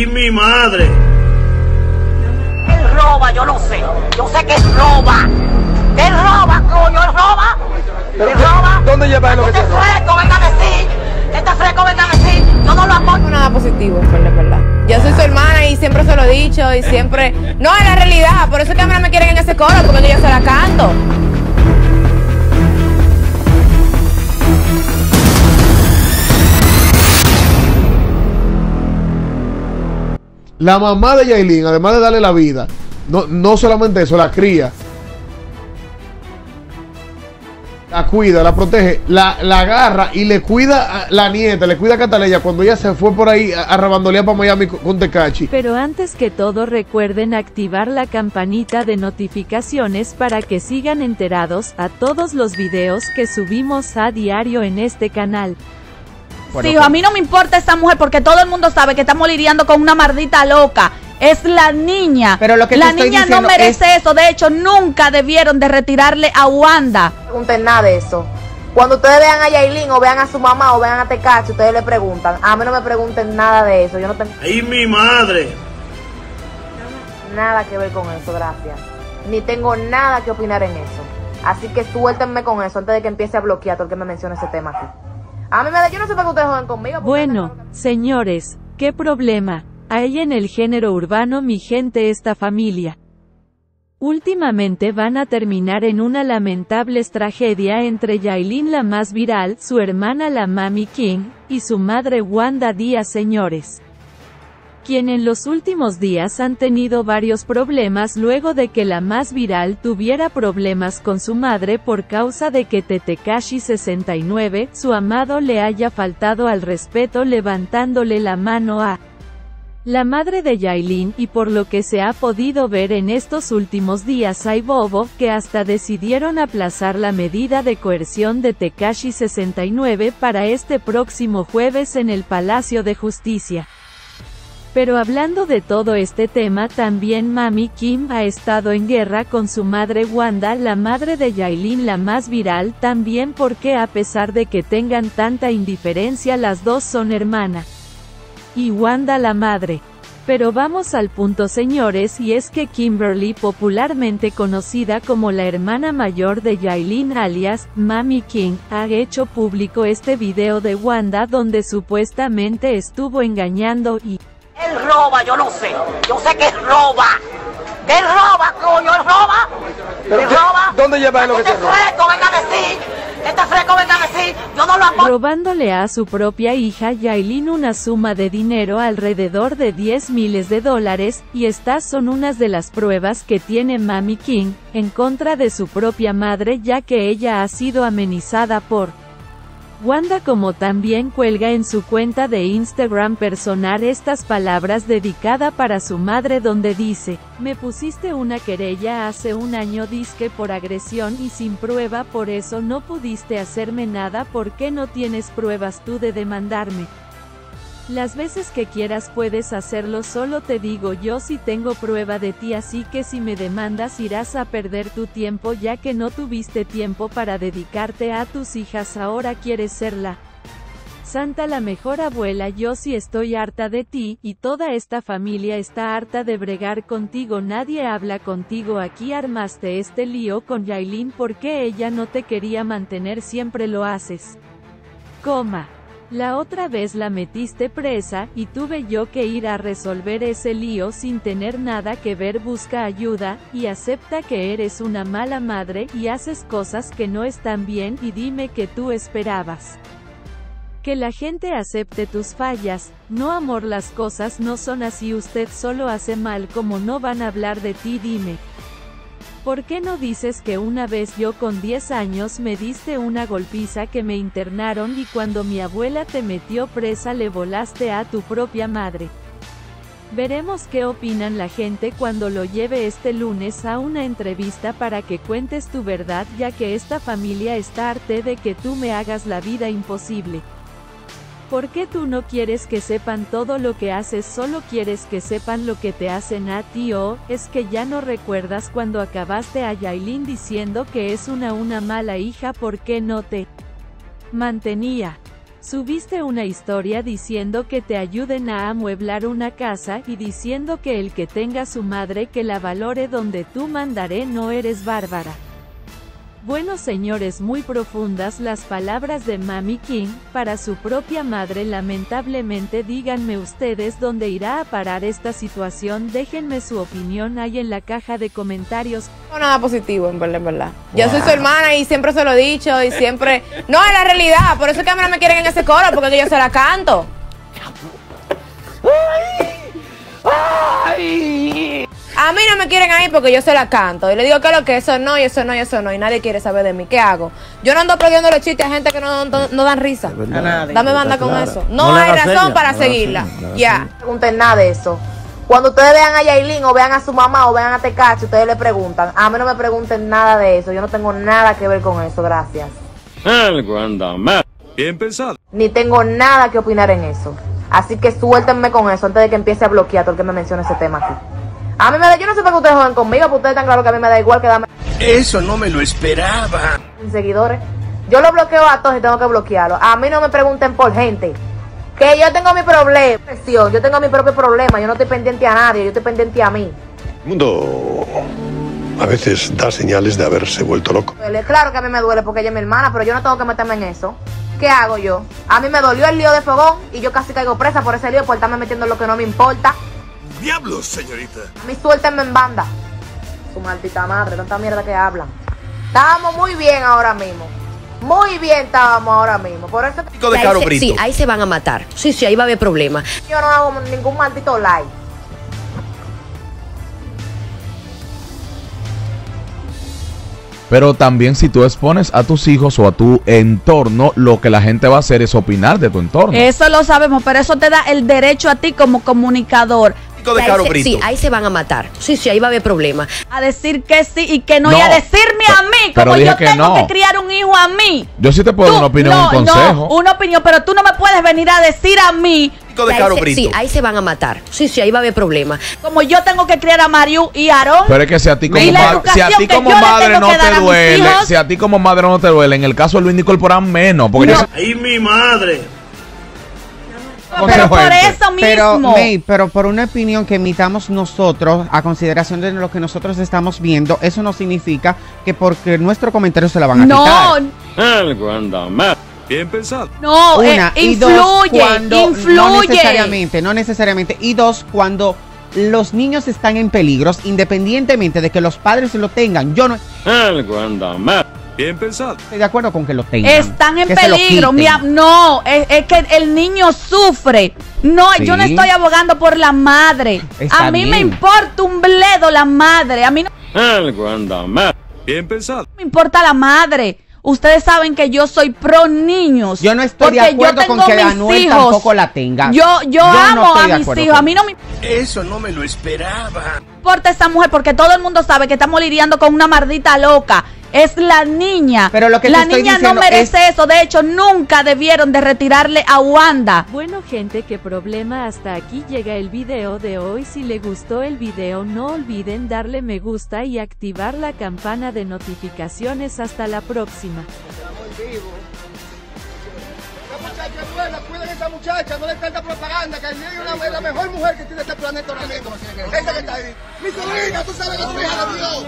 ¡Ay, mi madre! Él roba, yo lo sé. Yo sé que él roba. Él roba, coño, él roba. Él roba. ¿Dónde lleva lo que Este se roba? fresco, venga a decir. Este fresco, venga a decir. Yo no lo apoyo. nada positivo, la verdad. Yo soy su hermana y siempre se lo he dicho y siempre... No, es la realidad, por eso es que a mí no me quieren en ese coro, porque yo se la canto. La mamá de Yailin, además de darle la vida, no, no solamente eso, la cría, la cuida, la protege, la, la agarra y le cuida a la nieta, le cuida a Cataleya cuando ella se fue por ahí a, a para Miami con, con Tecachi. Pero antes que todo recuerden activar la campanita de notificaciones para que sigan enterados a todos los videos que subimos a diario en este canal. Bueno, Sí, a mí no me importa esta mujer porque todo el mundo sabe que estamos lidiando con una maldita loca. Es la niña. Pero lo que la niña no merece eso. De hecho, nunca debieron de retirarle a Wanda. pregunten nada de eso. Cuando ustedes vean a Yailin o vean a su mamá o vean a Tecachi, ustedes le preguntan. A mí no me pregunten nada de eso. Yo no tengo ¡Ay, mi madre! nada que ver con eso, gracias. Ni tengo nada que opinar en eso. Así que suéltenme con eso antes de que empiece a bloquear todo el que me mencione ese tema aquí. A mí me da, yo no sé qué ustedes conmigo. Bueno, señores, ¿qué problema hay en el género urbano mi gente esta familia? Últimamente van a terminar en una lamentable tragedia entre Yailin la más viral, su hermana la Mami King, y su madre Wanda Díaz señores. Quien en los últimos días han tenido varios problemas luego de que la más viral tuviera problemas con su madre por causa de que Tetekashi 69, su amado le haya faltado al respeto levantándole la mano a la madre de Yailin, y por lo que se ha podido ver en estos últimos días hay bobo, que hasta decidieron aplazar la medida de coerción de Tekashi 69 para este próximo jueves en el Palacio de Justicia. Pero hablando de todo este tema también Mami Kim ha estado en guerra con su madre Wanda, la madre de Yailin la más viral también porque a pesar de que tengan tanta indiferencia las dos son hermana. Y Wanda la madre. Pero vamos al punto señores y es que Kimberly popularmente conocida como la hermana mayor de Yailin alias, Mami King, ha hecho público este video de Wanda donde supuestamente estuvo engañando y Él roba, yo lo sé. Yo sé que él roba. Él roba, coño, él roba. Pero Él ¿qué- roba. ¿Dónde lleva lo que Este se roba? fresco, venga a decir. Este fresco, venga a decir. Yo no lo apoyo. robándole a su propia hija Yailin una suma de dinero alrededor de 10 miles de dólares, y estas son unas de las pruebas que tiene Mami King, en contra de su propia madre ya que ella ha sido amenizada por Wanda como también cuelga en su cuenta de Instagram personal estas palabras dedicada para su madre donde dice, me pusiste una querella hace un año disque por agresión y sin prueba por eso no pudiste hacerme nada ¿por qué no tienes pruebas tú de demandarme? Las veces que quieras puedes hacerlo solo te digo yo si tengo prueba de ti así que si me demandas irás a perder tu tiempo ya que no tuviste tiempo para dedicarte a tus hijas ahora quieres serla. Santa la mejor abuela yo sí estoy harta de ti, y toda esta familia está harta de bregar contigo nadie habla contigo aquí armaste este lío con Yailin porque ella no te quería mantener siempre lo haces. Coma. La otra vez la metiste presa, y tuve yo que ir a resolver ese lío sin tener nada que ver busca ayuda, y acepta que eres una mala madre y haces cosas que no están bien y dime que tú esperabas. Que la gente acepte tus fallas, no amor las cosas no son así usted solo hace mal como no van a hablar de ti dime. ¿Por qué no dices que una vez yo con 10 años me diste una golpiza que me internaron y cuando mi abuela te metió presa le volaste a tu propia madre? Veremos qué opinan la gente cuando lo lleve este lunes a una entrevista para que cuentes tu verdad ya que esta familia está arte de que tú me hagas la vida imposible. ¿Por qué tú no quieres que sepan todo lo que haces, solo quieres que sepan lo que te hacen a ti o, es que ya no recuerdas cuando acabaste a Yailin diciendo que es una una mala hija, ¿por qué no te mantenía? Subiste una historia diciendo que te ayuden a amueblar una casa y diciendo que el que tenga su madre que la valore donde tú mandaré no eres bárbara. Bueno señores muy profundas las palabras de Mami King, para su propia madre lamentablemente díganme ustedes dónde irá a parar esta situación, déjenme su opinión ahí en la caja de comentarios. No nada positivo, en verdad, en verdad. Yo soy su hermana y siempre se lo he dicho y siempre... No, es la realidad, por eso es que a mí no me quieren en ese coro, porque yo se la canto. A mí no me quieren ahí porque yo se la canto. Y le digo que lo que eso no, y eso no, y eso no. Y nadie quiere saber de mí. ¿Qué hago? Yo no ando perdiendo los chistes a gente que no, no, no dan risa. Dame banda con eso. No, hay razón para seguirla. Ya. señas. No pregunten nada de eso. Cuando ustedes vean a Yailin o vean a su mamá o vean a Tecachi, ustedes le preguntan. A mí no me pregunten nada de eso. Yo no tengo nada que ver con eso. Gracias. Algo anda mal. Bien pensado. Ni tengo nada que opinar en eso. Así que suéltenme con eso antes de que empiece a bloquear todo el que me mencione ese tema aquí. A mí me da, yo no sé por qué ustedes joden conmigo, porque ustedes están claros que a mí me da igual que darme Eso no me lo esperaba. seguidores. Yo lo bloqueo a todos y tengo que bloquearlo. A mí no me pregunten por gente. Que yo tengo mi problema. Yo tengo mi propio problema. Yo no estoy pendiente a nadie. Yo estoy pendiente a mí. El mundo a veces da señales de haberse vuelto loco. Duele. Claro que a mí me duele porque ella es mi hermana, pero yo no tengo que meterme en eso. ¿Qué hago yo? A mí me dolió el lío de fogón y yo casi caigo presa por ese lío por estarme metiendo en lo que no me importa. Diablos, señorita. A mí suéltenme en banda. Su maldita madre, tanta mierda que hablan. Estábamos muy bien ahora mismo. Muy bien estábamos ahora mismo. Por eso de Caro Brito. Sí, ahí se van a matar. Sí, sí, ahí va a haber problemas. yo no hago ningún maldito like. Pero también si tú expones a tus hijos o a tu entorno, lo que la gente va a hacer es opinar de tu entorno. Eso lo sabemos, pero eso te da el derecho a ti como comunicador de Caro Brito. Sí, ahí se van a matar. Sí, sí, ahí va a haber problemas. a decir que sí y que no, No, y a decirme a mí, como yo que tengo no. que criar un hijo a mí. Yo sí te puedo dar una opinión, no, un consejo. No, una opinión, pero tú no me puedes venir a decir a mí, de Caro Brito. Sí, ahí se van a matar. Sí, sí, ahí va a haber problemas. como yo tengo que criar a Mariu y Aarón. Pero es que si a ti como, ma- si a ti madre no te duele, hijos- si a ti como madre no te duele, en el caso de Luis Nicole Porán menos, porque yo Ay, mi madre. Pero por eso mismo. Pero, May, pero por una opinión que emitamos nosotros, a consideración de lo que nosotros estamos viendo, eso no significa que porque nuestro comentario se la van a no, quitar. Algo anda mal. Bien pensado. no, eh, Una, y influye, dos, cuando no influye. necesariamente, no necesariamente. Y dos, cuando los niños están en peligros, independientemente de que los padres lo tengan, yo no Algo anda mal. Bien pensado. estoy de acuerdo con que lo tengan. Están en peligro. mi am- no, es, es que el niño sufre. No, yo no estoy abogando por la madre. Está a mí me importa un bledo la madre. A mí no Algo anda mal. Bien pensado. me importa la madre. Ustedes saben que yo soy pro niños. Yo no estoy porque de acuerdo con que Anuel hijos. tampoco la tenga. Yo, yo, no amo a mis hijos. A mí no me Eso no me lo esperaba. importa esa mujer porque todo el mundo sabe que estamos lidiando con una mardita loca. Es la niña. Pero lo que la estoy niña no merece eso. De hecho, nunca debieron de retirarle a Wanda. Bueno gente, qué problema, hasta aquí llega el video de hoy. Si le gustó el video no olviden darle me gusta y activar la campana de notificaciones. Hasta la próxima. Cuiden a esa muchacha, no le tanta propaganda, que es una, la mejor mujer que tiene este planeta ahora mismo. Esa que está ahí. Mi sobrina, tú sabes que es tu hija de Dios.